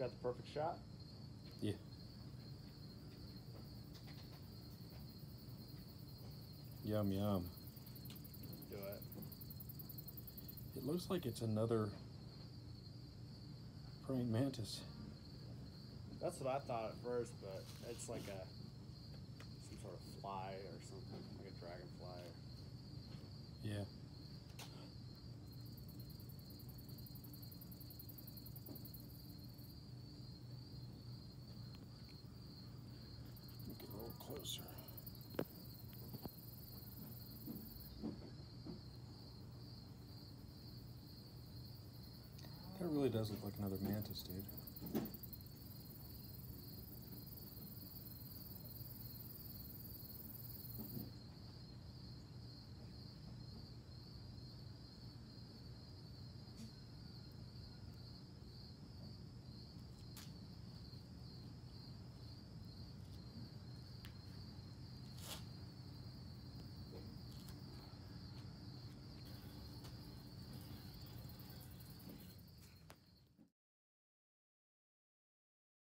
got the perfect shot. Yeah. Yum yum. Do it. It looks like it's another praying mantis. That's what I thought at first, but it's like a some sort of fly or something, like a dragonfly. Or, Yeah. Get a little closer. That really does look like another mantis, dude.